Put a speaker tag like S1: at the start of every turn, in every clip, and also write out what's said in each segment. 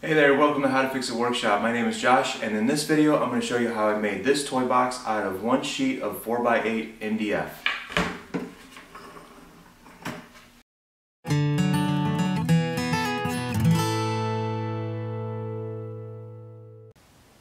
S1: Hey there, welcome to How to Fix It Workshop. My name is Josh and in this video I'm going to show you how I made this toy box out of one sheet of 4x8 MDF.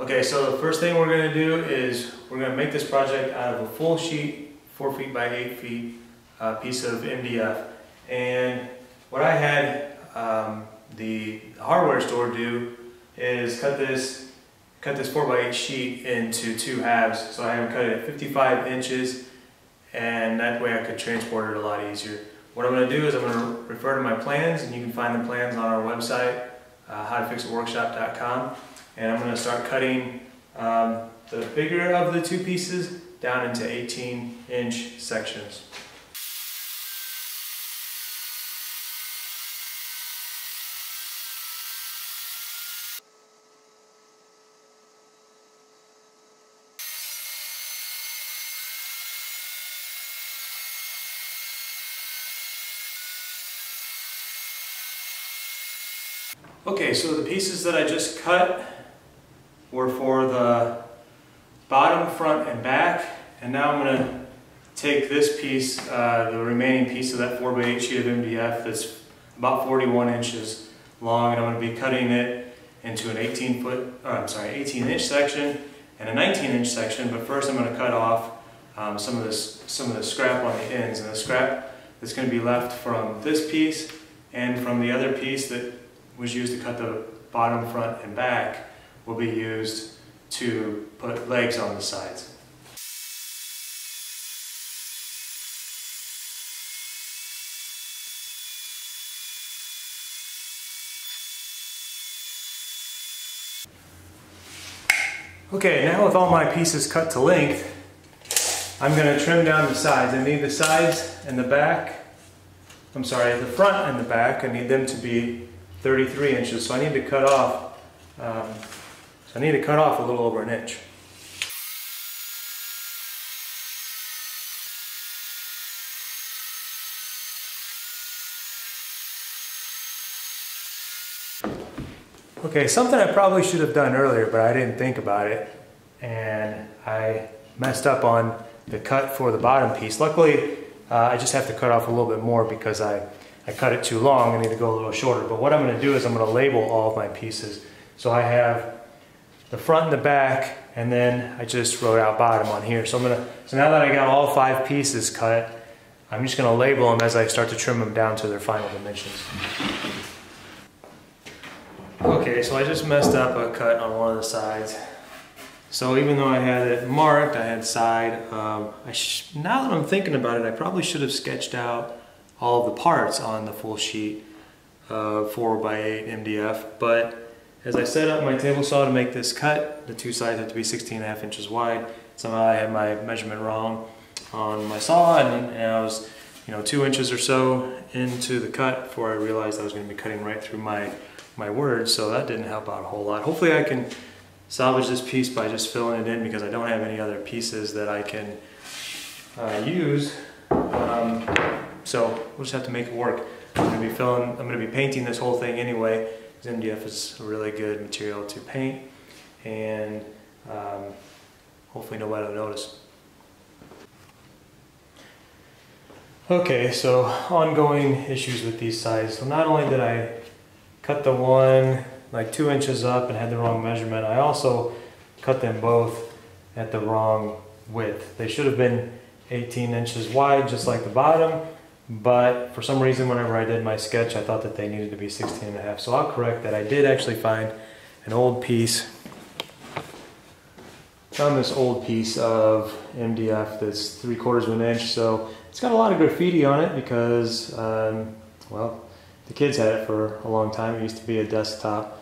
S1: Okay, so the first thing we're going to do is we're going to make this project out of a full sheet, 4 feet by 8 feet uh, piece of MDF. And what I had um, the hardware store do is cut this cut this 4x8 sheet into two halves. So I have cut it at 55 inches and that way I could transport it a lot easier. What I'm going to do is I'm going to refer to my plans and you can find the plans on our website, uh, howtofixitworkshop.com and I'm going to start cutting um, the bigger of the two pieces down into 18 inch sections. Okay, so the pieces that I just cut were for the bottom, front, and back. And now I'm going to take this piece, uh, the remaining piece of that 4x8 sheet of MDF that's about 41 inches long, and I'm going to be cutting it into an 18 foot, oh, I'm sorry, 18 inch section and a 19 inch section. But first I'm going to cut off um, some of this, some of the scrap on the ends, and the scrap that's going to be left from this piece and from the other piece that was used to cut the bottom, front, and back will be used to put legs on the sides. Okay, now with all my pieces cut to length, I'm going to trim down the sides. I need the sides and the back, I'm sorry, the front and the back, I need them to be 33 inches, so I need to cut off, um, so I need to cut off a little over an inch. Okay, something I probably should have done earlier, but I didn't think about it, and I messed up on the cut for the bottom piece. Luckily, uh, I just have to cut off a little bit more because I I cut it too long, I need to go a little shorter. But what I'm gonna do is I'm gonna label all of my pieces. So I have the front and the back, and then I just wrote out bottom on here. So I'm gonna, so now that I got all five pieces cut, I'm just gonna label them as I start to trim them down to their final dimensions. Okay, so I just messed up a cut on one of the sides. So even though I had it marked, I had side, um, now that I'm thinking about it, I probably should have sketched out all of the parts on the full sheet of 4x8 MDF. But as I set up my table saw to make this cut, the two sides have to be 16 and a half inches wide. Somehow I had my measurement wrong on my saw and, and I was you know, two inches or so into the cut before I realized I was going to be cutting right through my, my words, so that didn't help out a whole lot. Hopefully I can salvage this piece by just filling it in because I don't have any other pieces that I can uh, use. Um, so we'll just have to make it work. I'm gonna be filling, I'm gonna be painting this whole thing anyway. MDF is a really good material to paint and um, hopefully nobody will notice. Okay, so ongoing issues with these sides. So not only did I cut the one like two inches up and had the wrong measurement, I also cut them both at the wrong width. They should have been 18 inches wide, just like the bottom, but for some reason whenever I did my sketch I thought that they needed to be 16 and a half. So I'll correct that. I did actually find an old piece. Found this old piece of MDF that's three quarters of an inch. So it's got a lot of graffiti on it because um, well the kids had it for a long time. It used to be a desktop.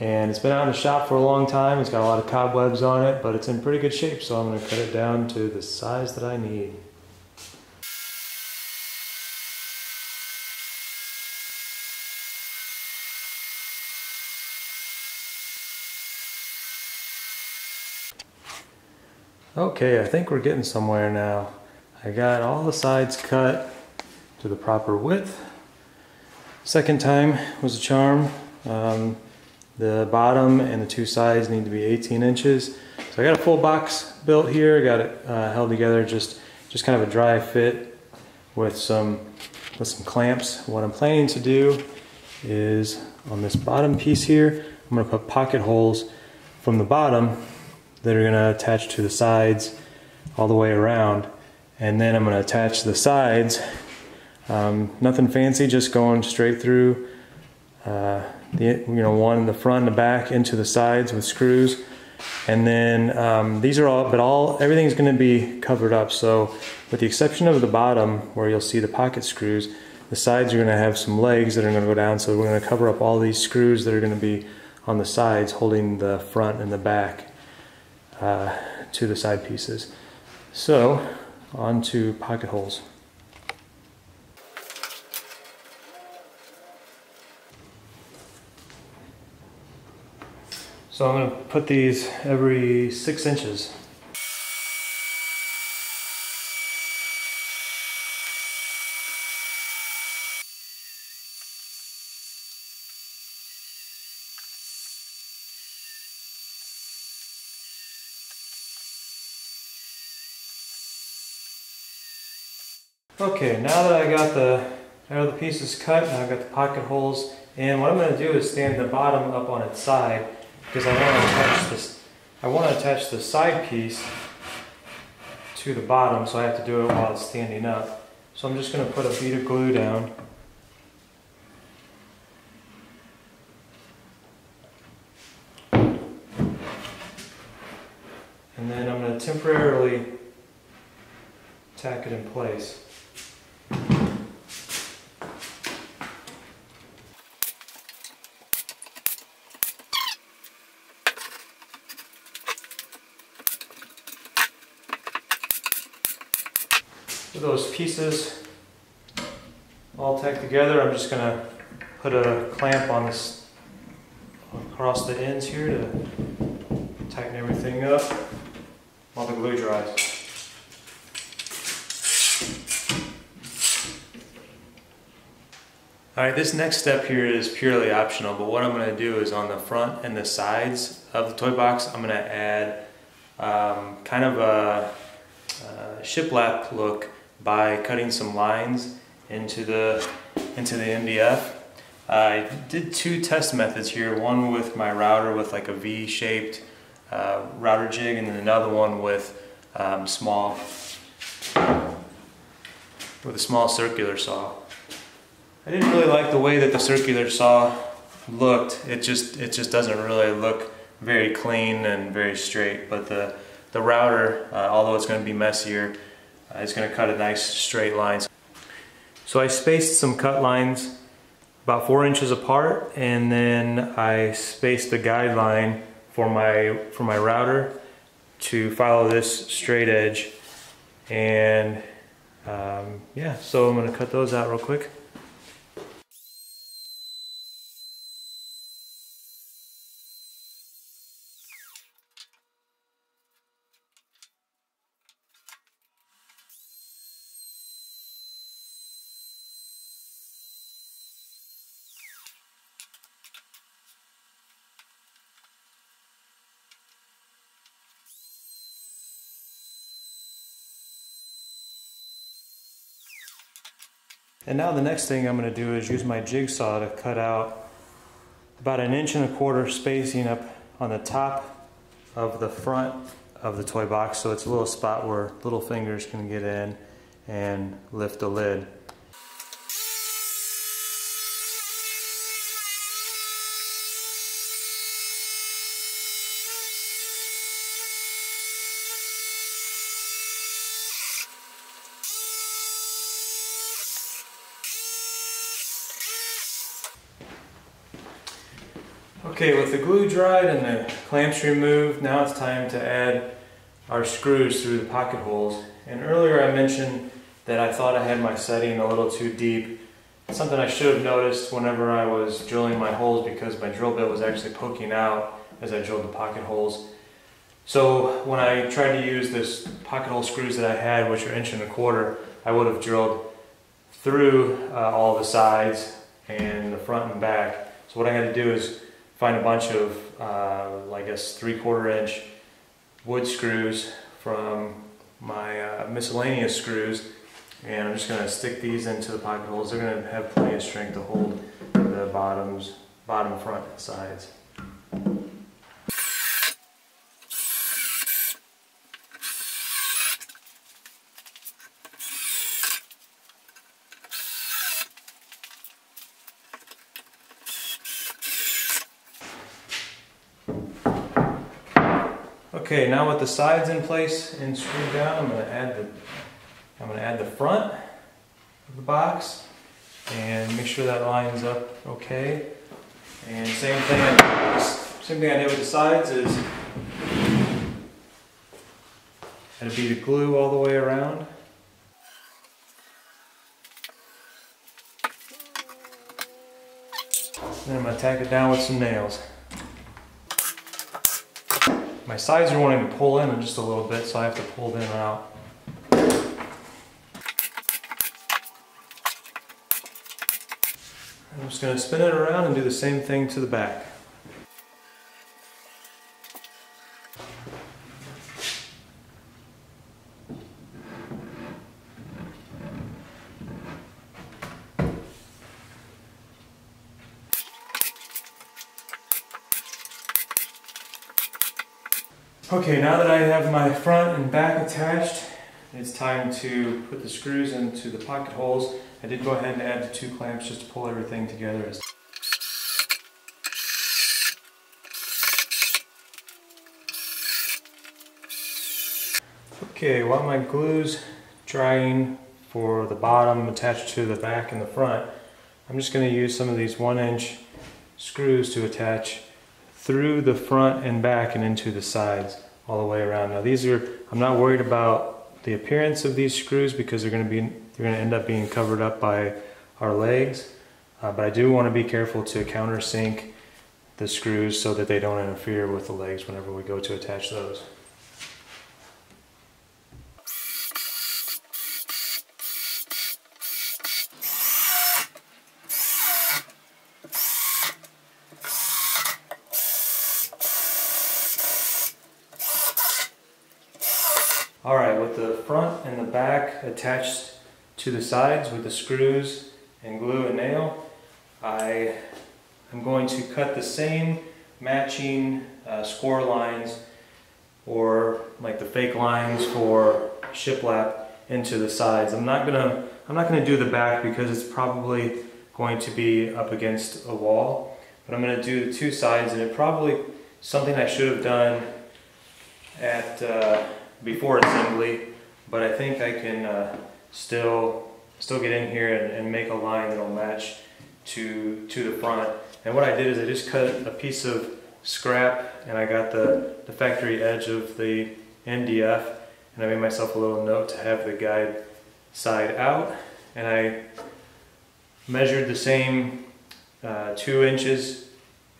S1: And it's been out in the shop for a long time. It's got a lot of cobwebs on it but it's in pretty good shape. So I'm going to cut it down to the size that I need Okay, I think we're getting somewhere now. I got all the sides cut to the proper width. Second time was a charm. Um, The bottom and the two sides need to be 18 inches. So I got a full box built here. I got it uh, held together, just just kind of a dry fit with some with some clamps. What I'm planning to do is on this bottom piece here, I'm gonna put pocket holes from the bottom that are gonna attach to the sides all the way around. And then I'm gonna attach the sides, um, nothing fancy, just going straight through uh, the, you know, one in the front and the back into the sides with screws. And then um, these are all, but all, everything's gonna be covered up. So with the exception of the bottom where you'll see the pocket screws, the sides are gonna have some legs that are gonna go down. So we're gonna cover up all these screws that are gonna be on the sides holding the front and the back uh, to the side pieces. So onto pocket holes. So I'm going to put these every six inches. Okay, now that I got the, the pieces cut, now I've got the pocket holes, and what I'm going to do is stand the bottom up on its side because I want to attach this. I want to attach the side piece to the bottom, so I have to do it while it's standing up. So I'm just going to put a bead of glue down. And then I'm going to temporarily tack it in place. With those pieces all tacked together, I'm just gonna put a clamp on this across the ends here to tighten everything up while the glue dries. All right, this next step here is purely optional, but what I'm gonna do is on the front and the sides of the toy box, I'm gonna add um, kind of a, a shiplap look by cutting some lines into the into the MDF. I did two test methods here, one with my router with like a V-shaped uh, router jig and then another one with um, small with a small circular saw. I didn't really like the way that the circular saw looked. It just it just doesn't really look very clean and very straight. But the the router, uh, although it's going to be messier, it's going to cut a nice straight line. So I spaced some cut lines about four inches apart and then I spaced the guideline for my, for my router to follow this straight edge. And um, yeah, so I'm going to cut those out real quick. And now the next thing I'm going to do is use my jigsaw to cut out about an inch and a quarter spacing up on the top of the front of the toy box so it's a little spot where little fingers can get in and lift the lid. Okay, with the glue dried and the clamps removed, now it's time to add our screws through the pocket holes. And earlier I mentioned that I thought I had my setting a little too deep. Something I should have noticed whenever I was drilling my holes because my drill bit was actually poking out as I drilled the pocket holes. So when I tried to use this pocket hole screws that I had, which are inch and a quarter, I would have drilled through uh, all the sides and the front and back. So what I had to do is find a bunch of, uh, I guess, three quarter inch wood screws from my uh, miscellaneous screws and I'm just going to stick these into the pocket holes. They're going to have plenty of strength to hold the bottoms, bottom, front, sides. Okay, now with the sides in place and screwed down, I'm going to add the I'm going to add the front of the box and make sure that lines up okay. And same thing, same thing I did with the sides is add a bead of glue all the way around. Then I'm going to tack it down with some nails. My sides are wanting to pull in just a little bit, so I have to pull them out. I'm just going to spin it around and do the same thing to the back. Okay, now that I have my front and back attached, it's time to put the screws into the pocket holes. I did go ahead and add the two clamps just to pull everything together. Okay, while my glue's drying for the bottom attached to the back and the front, I'm just going to use some of these one inch screws to attach through the front and back and into the sides all the way around. Now these are, I'm not worried about the appearance of these screws because they're going to be they're to end up being covered up by our legs. Uh, but I do want to be careful to countersink the screws so that they don't interfere with the legs whenever we go to attach those. All right, with the front and the back attached to the sides with the screws and glue and nail, I am going to cut the same matching uh, score lines or like the fake lines for shiplap into the sides. I'm not gonna I'm not gonna do the back because it's probably going to be up against a wall, but I'm gonna do the two sides and it probably something I should have done at uh, before assembly, but I think I can uh, still still get in here and, and, make a line that'll match to to the front. And what I did is I just cut a piece of scrap and I got the, the factory edge of the MDF and I made myself a little note to have the guide side out and I measured the same uh, two inches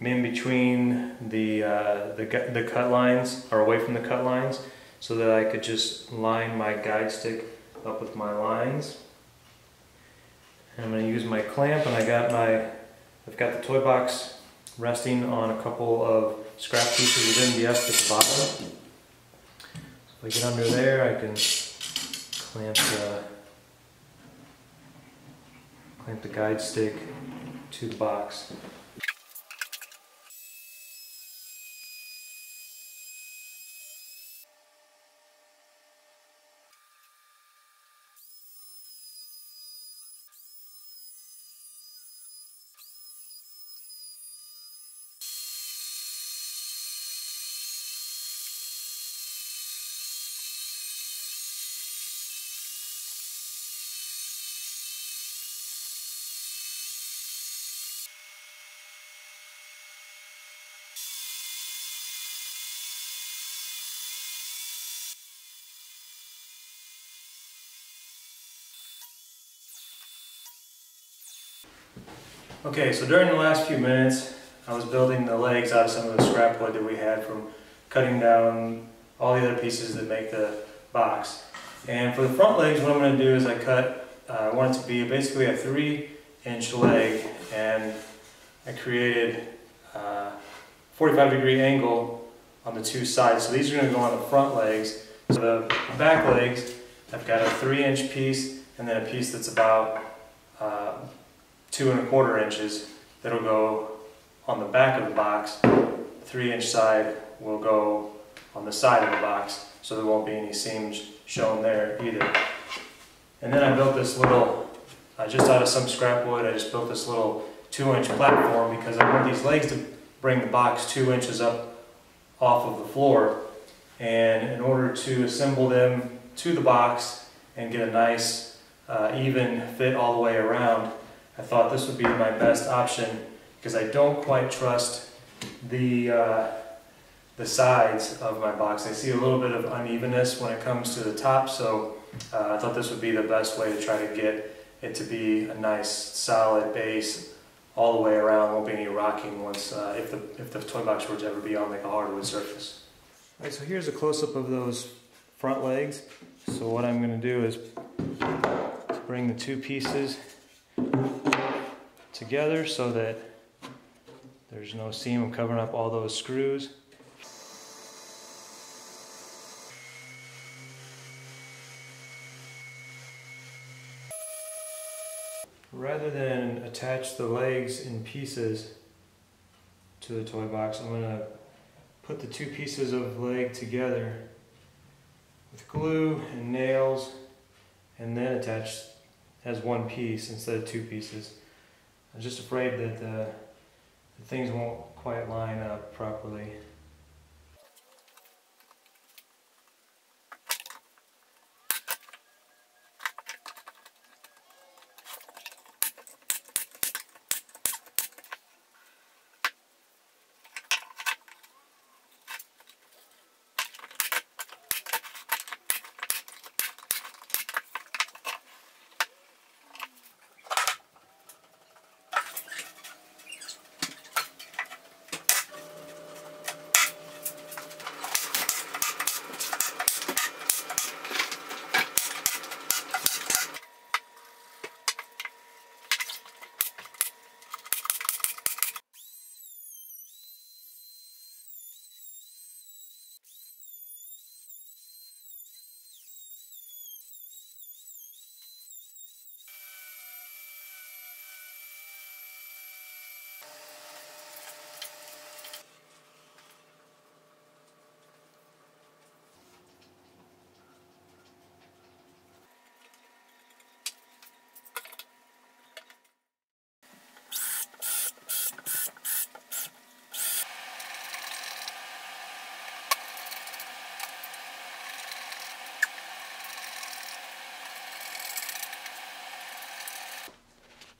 S1: in between the, uh, the, the cut lines or away from the cut lines so that I could just line my guide stick up with my lines. I'm going to use my clamp and I got my, I've got the toy box resting on a couple of scrap pieces of MDF at the bottom. So if I get under there I can clamp the, clamp the guide stick to the box. Okay, so during the last few minutes, I was building the legs out of some of the scrap wood that we had from cutting down all the other pieces that make the box. And for the front legs, what I'm going to do is I cut, uh, I want it to be basically a three inch leg, and I created a 45 degree angle on the two sides. So these are going to go on the front legs. So the back legs, I've got a three inch piece and then a piece that's about uh, two and a quarter inches that'll go on the back of the box. The three inch side will go on the side of the box so there won't be any seams shown there either. And then I built this little, uh, just out of some scrap wood, I just built this little two inch platform because I want these legs to bring the box two inches up off of the floor. And in order to assemble them to the box and get a nice uh, even fit all the way around, I thought this would be my best option because I don't quite trust the uh, the sides of my box. I see a little bit of unevenness when it comes to the top, so uh, I thought this would be the best way to try to get it to be a nice solid base all the way around. Won't be any rocking once uh, if the if the toy box were to ever be on like a hardwood surface. All right, so here's a close-up of those front legs. So what I'm going to do is bring the two pieces together so that there's no seam. I'm covering up all those screws. Rather than attach the legs in pieces to the toy box, I'm going to put the two pieces of leg together with glue and nails and then attach as one piece instead of two pieces. I'm just afraid that uh, things won't quite line up properly.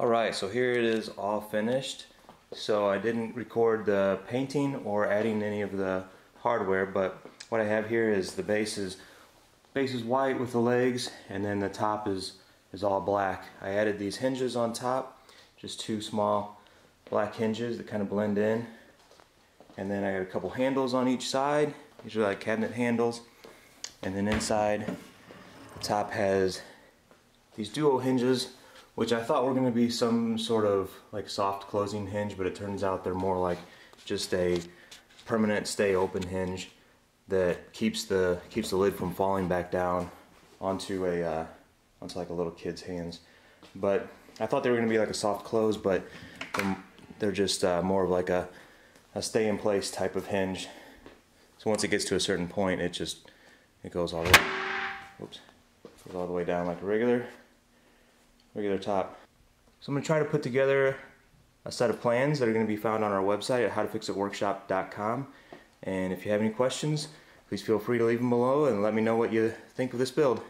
S1: Alright, so here it is all finished. So I didn't record the painting or adding any of the hardware, but what I have here is the base is, base is white with the legs, and then the top is, is all black. I added these hinges on top, just two small black hinges that kind of blend in. And then I got a couple handles on each side. These are like cabinet handles. And then inside, the top has these duo hinges which I thought were going to be some sort of like soft closing hinge, but it turns out they're more like just a permanent stay open hinge that keeps the keeps the lid from falling back down onto a uh, onto like a little kid's hands. But I thought they were going to be like a soft close, but they're just uh, more of like a, a stay in place type of hinge. So once it gets to a certain point, it just it goes all the way, oops, goes all the way down like a regular regular top. So I'm to try to put together a set of plans that are going to be found on our website at howtofixitworkshop.com. And if you have any questions, please feel free to leave them below and let me know what you think of this build.